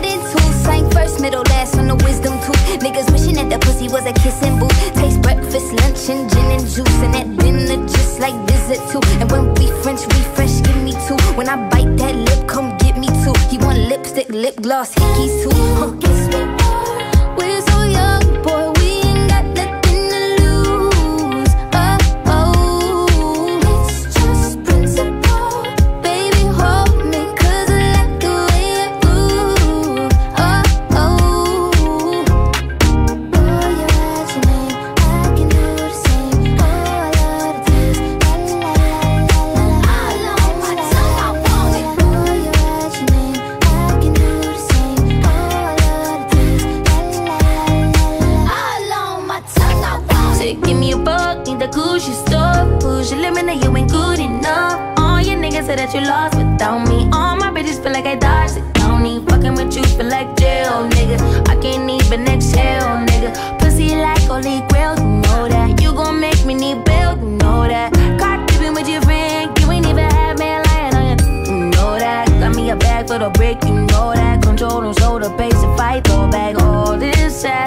get it first, middle last on the wisdom tooth. Niggas wishing that the pussy was a kissing booth. Taste breakfast, lunch, and gin and juice. And at dinner, just like visit too. And when we French refresh, give me two. When I bite that lip, come get me two. He want lipstick, lip gloss, hickeys too. Huh, push your limit, now you ain't good enough. All your niggas say that you lost without me. All my bitches feel like I dodged it. County, fucking with you feel like jail, nigga. I can't even exhale, nigga. Pussy like holy grail, you know that. You gon' make me need bail, you know that. Caught dipping with your friend, you ain't even had man lying on you. You know that. Got me a bag for the brick, you know that. Control on shoulder, pace and fight, throw back all this ass.